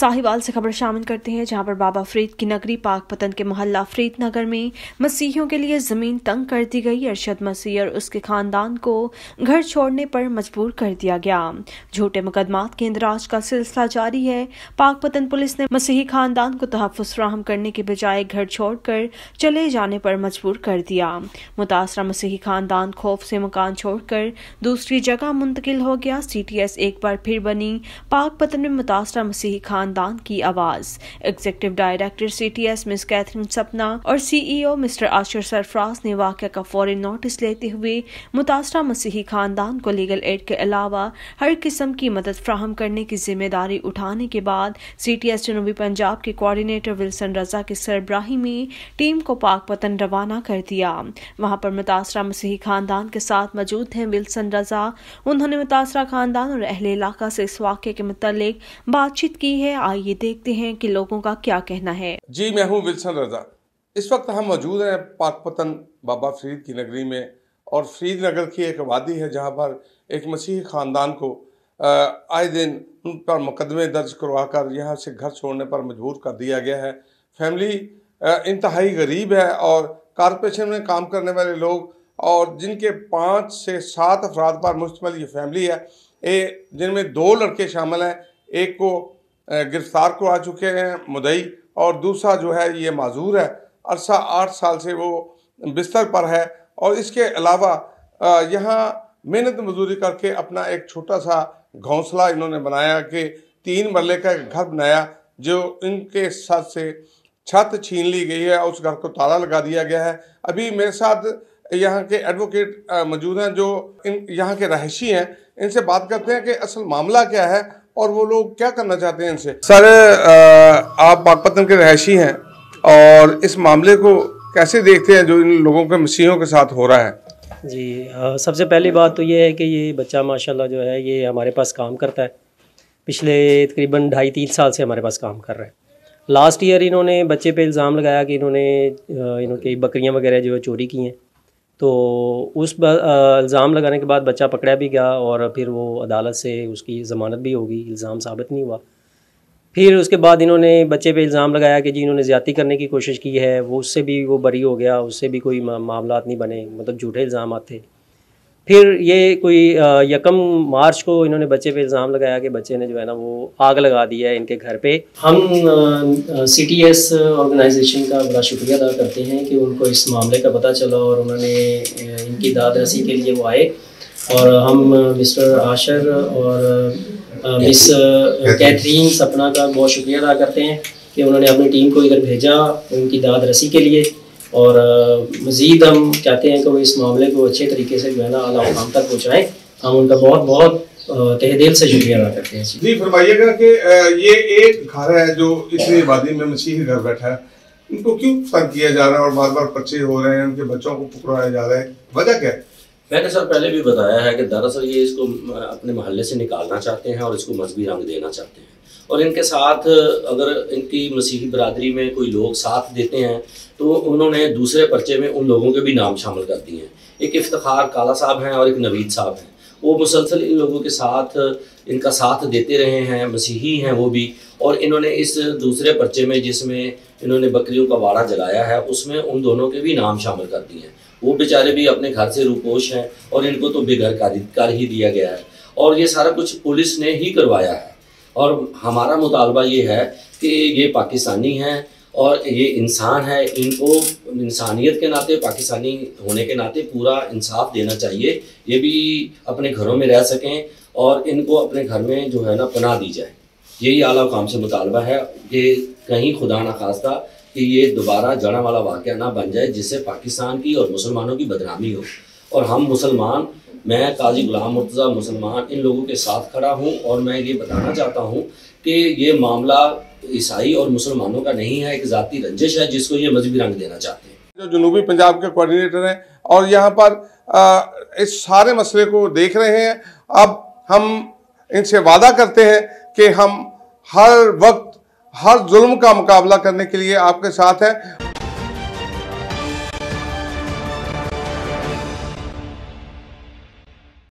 साहिवाल से खबर शामिल करते हैं, जहाँ पर बाबा फरीद की नगरी पाक पतन के मोहल्ला फरीद नगर में मसीहियों के लिए ज़मीन तंग कर दी गई। अरशद मसीह और उसके खानदान को घर छोड़ने पर मजबूर कर दिया गया। झूठे मुकदमात के इंदराज का सिलसिला जारी है। पाक पतन पुलिस ने मसीही खानदान को तहफ़ फ्राहम करने के बजाय घर छोड़कर चले जाने पर मजबूर कर दिया। मुतासरा मसीही खानदान खौफ से मकान छोड़कर दूसरी जगह मुंतकिल हो गया। सी एक बार फिर बनी। पाक पतन में मुतासरा मसीही खानदान की आवाज़। Executive director C T S Miss Catherine Sapna और सीईओ मिस्टर आशिर सरफराज ने वाक़ का फौरी नोटिस लेते हुए मुतासरा मसीही खानदान को लीगल एड के अलावा हर किस्म की मदद फ्राहम करने की ज़िम्मेदारी उठाने के बाद सी टी एस जनूबी पंजाब के कोऑर्डिनेटर विल्सन रजा की सरबराही में टीम को पाक पतन रवाना कर दिया। वहाँ पर मुतासरा मसीही खानदान के साथ मौजूद हैं विल्सन रजा उन्होंने मुतासरा खानदान और अहले इलाका से इस वाक़े के मतलब बातचीत की है। आइए देखते हैं कि लोगों का क्या कहना है। जी, मैं हूँ विल्सन रजा। इस वक्त हम मौजूद हैं पाकपतन बाबा फरीद की नगरी में और फरीद नगर की एक वादी है जहाँ पर एक मसीही ख़ानदान को आए दिन उन पर मुकदमे दर्ज करवा कर यहाँ से घर छोड़ने पर मजबूर कर दिया गया है। फैमिली इंतहाई गरीब है और कारपोरेशन में काम करने वाले लोग और जिनके पाँच से सात अफराद पर मुश्तमिल ये फैमिली है, ए, जिनमें दो लड़के शामिल हैं, एक को गिरफ़्तार को आ चुके हैं मुदई और दूसरा जो है ये माजूर है। अरसा आठ साल से वो बिस्तर पर है और इसके अलावा यहाँ मेहनत मजदूरी करके अपना एक छोटा सा घोंसला इन्होंने बनाया कि तीन मरले का एक घर बनाया, जो इनके साथ से छत छीन ली गई है उस घर को ताला लगा दिया गया है। अभी मेरे साथ यहाँ के एडवोकेट मौजूद हैं जो इन, यहाँ के रहायशी हैं। इनसे बात करते हैं कि असल मामला क्या है और वो लोग क्या करना चाहते हैं इनसे? सर आप पाकपतन के रहायशी हैं और इस मामले को कैसे देखते हैं जो इन लोगों के मसीहों के साथ हो रहा है? जी आ, सबसे पहली बात तो ये है कि ये बच्चा माशाल्लाह जो है ये हमारे पास काम करता है। पिछले तकरीबन ढाई तीन साल से हमारे पास काम कर रहा है। लास्ट ईयर इन्होंने बच्चे पे इल्ज़ाम लगाया कि इन्होंने इन्होंने बकरियाँ वगैरह जो है चोरी की हैं। तो उस इल्ज़ाम लगाने के बाद बच्चा पकड़ा भी गया और फिर वो अदालत से उसकी ज़मानत भी होगी, इल्ज़ाम साबित नहीं हुआ। फिर उसके बाद इन्होंने बच्चे पे इल्ज़ाम लगाया कि जी इन्होंने ज़्यादा करने की कोशिश की है, वो उससे भी वो बरी हो गया, उससे भी कोई मामला नहीं बने मतलब झूठे इल्ज़ाम थे फिर ये कोई यकम मार्च को इन्होंने बच्चे पे इल्ज़ाम लगाया कि बच्चे ने जो है ना वो आग लगा दी है इनके घर पे। हम सी टी एस ऑर्गेनाइजेशन का बड़ा शुक्रिया अदा करते हैं कि उनको इस मामले का पता चला और उन्होंने इनकी दाद रसी के लिए वो आए। और हम मिस्टर आशर और मिस कैथरीन। सपना का बहुत शुक्रिया अदा करते हैं कि उन्होंने अपनी टीम को इधर भेजा उनकी दाद रसी के लिए। और मज़ीद हम चाहते हैं कि वो इस मामले को अच्छे तरीके से जो है ना अला मुकाम तक पहुँचाएँ। हम उनका बहुत बहुत तह दिल से शुक्रिया अदा करते हैं जी। फरमाइएगा कि ये एक घर है जो इतनी आबादी में मसीह घर बैठा है। इनको क्यों तंग किया जा रहा है और बार बार पर्चे हो रहे हैं उनके बच्चों को पकड़ाया जा रहा है? वजह क्या है? मैंने सर पहले भी बताया है कि दरअसल ये इसको अपने मोहल्ले से निकालना चाहते हैं और इसको मजहबी रंग देना चाहते हैं। और इनके साथ, अगर इनकी मसीही बरदरी में कोई लोग साथ देते हैं तो उन्होंने दूसरे पर्चे में उन लोगों के भी नाम शामिल कर दिए हैं। एक इफ्तार काला साहब हैं और एक नवीद साहब हैं। वो मुसलसल इन लोगों के साथ, इनका साथ देते रहे हैं, मसीही हैं वो भी। और इन्होंने इस दूसरे पर्चे में, जिसमें इन्होंने बकरियों का वाड़ा जलाया है, उसमें उन दोनों के भी नाम शामिल कर दिए हैं। वो बेचारे भी अपने घर से रूपोश हैं और इनको तो बेघर कर ही दिया गया है। और ये सारा कुछ पुलिस ने ही करवाया है। और हमारा मुतालबा ये है कि ये पाकिस्तानी हैं और ये इंसान है। इनको इंसानियत के नाते, पाकिस्तानी होने के नाते पूरा इंसाफ देना चाहिए। ये भी अपने घरों में रह सकें और इनको अपने घर में जो है ना पना दी जाए। यही आला काम से मुतालबा है। कि कहीं खुदा न खास्ता कि ये दोबारा जड़ा वाला वाक़ ना बन जाए, जिससे पाकिस्तान की और मुसलमानों की बदनामी हो। और हम मुसलमान मैं काजी गुलाम मुर्तज़ा मुसलमान इन लोगों के साथ खड़ा हूँ और मैं ये बताना चाहता हूँ कि ये मामला ईसाई और मुसलमानों का नहीं है एक ज़ाती रंजिश है जिसको ये मजहबी रंग देना चाहते हैं। जो जनूबी पंजाब के कोऑर्डिनेटर हैं और यहाँ पर आ, इस सारे मसले को देख रहे हैं। अब हम इनसे वादा करते हैं कि हम हर वक्त हर जुल्म का मुकाबला करने के लिए आपके साथ हैं।